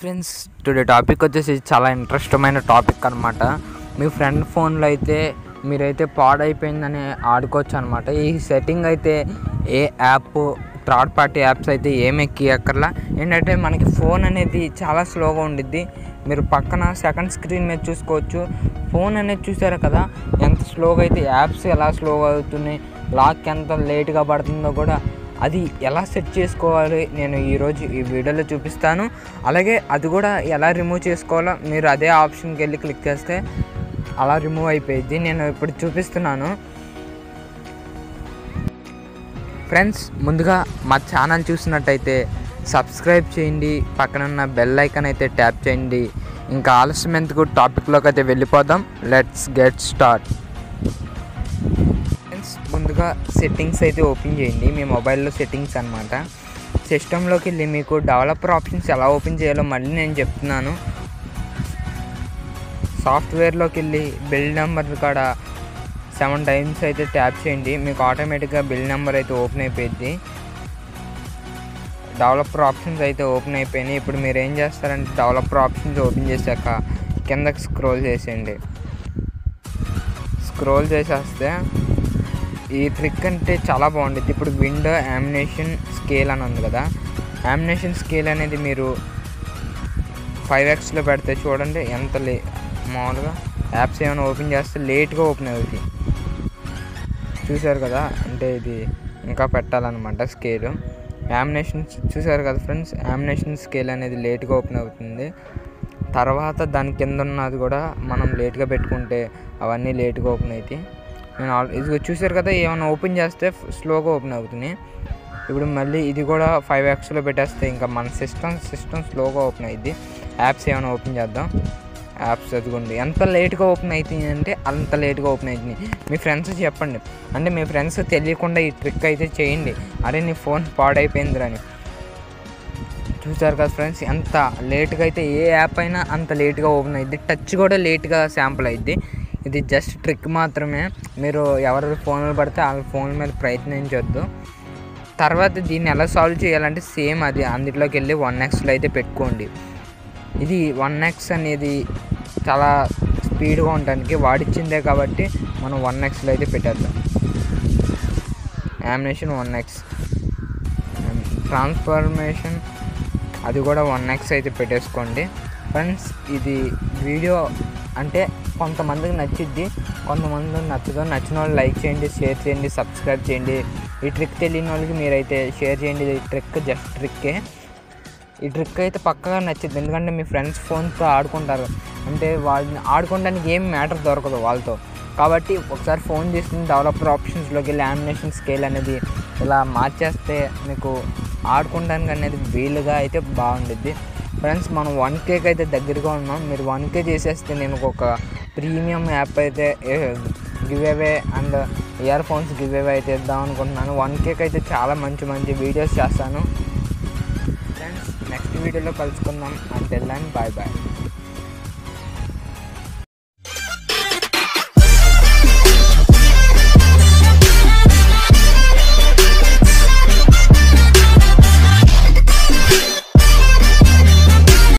Friends today topic వచ్చేసి చాలా ఇంట్రెస్టమైన topic అనమాట మీ ఫ్రెండ్ ఫోన్లో అయితే మీరైతే పాడైపోయిందని ఆడుకోవచ్చు అనమాట ఈ సెట్టింగ్ అయితే ఏ యాప్ థర్డ్ పార్టీ యాప్స్ అయితే ఏం ఎక్కి ఎక్కర్లా ఏంటంటే మనకి ఫోన్ అనేది చాలా స్లోగా ఉండిద్ది. మీరు పక్కన సెకండ్ స్క్రీన్ మీద చూసుకోవచ్చు. ఫోన్ అనేది చూసారు కదా ఎంత స్లోగా అయితే యాప్స్ ఎలా స్లోగా అవుతున్నాయి లాక్ ఎంత లేట్గా పడుతుందో కూడా అది ఎలా సెట్ చేసుకోవాలి నేను ఈరోజు ఈ వీడియోలో చూపిస్తాను. అలాగే అది కూడా ఎలా రిమూవ్ చేసుకోవాలో మీరు అదే ఆప్షన్కి వెళ్ళి క్లిక్ చేస్తే అలా రిమూవ్ అయిపోయింది నేను ఇప్పుడు చూపిస్తున్నాను. ఫ్రెండ్స్ ముందుగా మా ఛానల్ చూసినట్టయితే సబ్స్క్రైబ్ చేయండి. పక్కనున్న బెల్ ఐకాన్ అయితే ట్యాప్ చేయండి. ఇంకా ఆలస్యం ఎందుకు? టాపిక్లోకి అయితే వెళ్ళిపోదాం. లెట్స్ గెట్ స్టార్ట్ ముందుగా సెట్టింగ్స్ అయితే ఓపెన్ చేయండి. మీ మొబైల్లో సెట్టింగ్స్ అనమాట సిస్టంలోకి వెళ్ళి మీకు డెవలపర్ ఆప్షన్స్ ఎలా ఓపెన్ చేయాలో మళ్ళీ నేను చెప్తున్నాను. సాఫ్ట్వేర్లోకి వెళ్ళి బిల్ నెంబర్ కాడ సెవెన్ టైమ్స్ అయితే ట్యాప్ చేయండి. మీకు ఆటోమేటిక్గా బిల్ నెంబర్ అయితే ఓపెన్ అయిపోయింది డెవలపర్ ఆప్షన్స్ అయితే ఓపెన్ అయిపోయినాయి. ఇప్పుడు మీరు ఏం చేస్తారంటే డెవలపర్ ఆప్షన్స్ ఓపెన్ చేశాక కిందకి స్క్రోల్ చేసేయండి. స్క్రోల్ చేసేస్తే ఈ ట్రిక్ అంటే చాలా బాగుంటుంది ఇప్పుడు విండో యామినేషన్ స్కేల్ అని ఉంది కదా యామినేషన్ స్కేల్ అనేది మీరు ఫైవ్ ఎక్స్లో పెడితే చూడండి ఎంత లే మామూలుగా యాప్స్ ఏమైనా ఓపెన్ చేస్తే లేట్గా ఓపెన్ అవుతుంది చూసారు కదా అంటే ఇది ఇంకా పెట్టాలన్నమాట స్కేలు. యామినేషన్ చూసారు కదా ఫ్రెండ్స్ యామినేషన్ స్కేల్ అనేది లేట్గా ఓపెన్ అవుతుంది. తర్వాత దాని కింద ఉన్నది కూడా మనం లేట్గా పెట్టుకుంటే అవన్నీ లేట్గా ఓపెన్ అవుతాయి. నేను ఆల్ ఇది చూసారు కదా ఏమైనా ఓపెన్ చేస్తే స్లోగా ఓపెన్ అవుతుంది. ఇప్పుడు మళ్ళీ ఇది కూడా ఫైవ్ యాప్స్లో పెట్టేస్తే ఇంకా మన సిస్టమ్ సిస్టమ్ స్లోగా ఓపెన్ అయింది యాప్స్ ఏమైనా ఓపెన్ చేద్దాం? యాప్స్ చదువుకోండి. ఎంత లేట్గా ఓపెన్ అవుతుంది అంటే అంత లేట్గా ఓపెన్ అవుతుంది మీ ఫ్రెండ్స్ చెప్పండి. అంటే మీ ఫ్రెండ్స్ తెలియకుండా ఈ ట్రిక్ అయితే చేయండి. అరే నీ ఫోన్ పాడైపోయిందిరని చూసారు కదా ఫ్రెండ్స్ ఎంత లేట్గా అయితే ఏ యాప్ అయినా అంత లేట్గా ఓపెన్ అయింది టచ్ కూడా లేట్గా శాంపుల్ అయింది ఇది జస్ట్ ట్రిక్ మాత్రమే. మీరు ఎవరి ఫోన్లు పడితే వాళ్ళ ఫోన్ మీద ప్రయత్నించొద్దు. తర్వాత దీన్ని ఎలా సాల్వ్ చేయాలంటే సేమ్ అది. అందులోకి వెళ్ళి వన్ ఎక్స్లో అయితే పెట్టుకోండి. ఇది వన్ ఎక్స్ అనేది చాలా స్పీడ్గా ఉండడానికి వాడిచ్చిందే కాబట్టి మనం వన్ ఎక్స్లో అయితే పెట్టేద్దాం. యామినేషన్ వన్ ఎక్స్ ట్రాన్స్ఫర్మేషన్ అది కూడా వన్ ఎక్స్ అయితే పెట్టేసుకోండి. ఫ్రెండ్స్ ఇది వీడియో అంటే కొంతమందికి నచ్చిద్ది కొంతమందికి నచ్చదు. నచ్చిన వాళ్ళు లైక్ చేయండి షేర్ చేయండి సబ్స్క్రైబ్ చేయండి. ఈ ట్రిక్ తెలియని వాళ్ళకి మీరైతే షేర్ చేయండి. ఈ ట్రిక్ జస్ట్ ట్రిక్కే. ఈ ట్రిక్ అయితే పక్కగా నచ్చింది ఎందుకంటే మీ ఫ్రెండ్స్ ఫోన్తో ఆడుకుంటారు. అంటే వాళ్ళని ఆడుకోవడానికి ఏం మ్యాటర్ దొరకదు వాళ్ళతో. కాబట్టి ఒకసారి ఫోన్ తీసుకుని డెవలపర్ ఆప్షన్స్లోకి లామినేషన్ స్కేల్ అనేది ఇలా మార్చేస్తే మీకు ఆడుకోవడానికి అనేది వీలుగా అయితే బాగుండిద్ది. ఫ్రెండ్స్ మనం వన్ కేకి అయితే దగ్గరగా ఉన్నాం. మీరు వన్ కే చేసేస్తే నేను ఒక ప్రీమియం యాప్ అయితే give away and earphones give away అయితే ఇద్దాం అనుకుంటున్నాను. వన్ కేక్ అయితే చాలా మంచి మంచి వీడియోస్ చేస్తాను. ఫ్రెండ్స్ నెక్స్ట్ వీడియోలో కలుసుకుందాం. అంటే బాయ్ బాయ్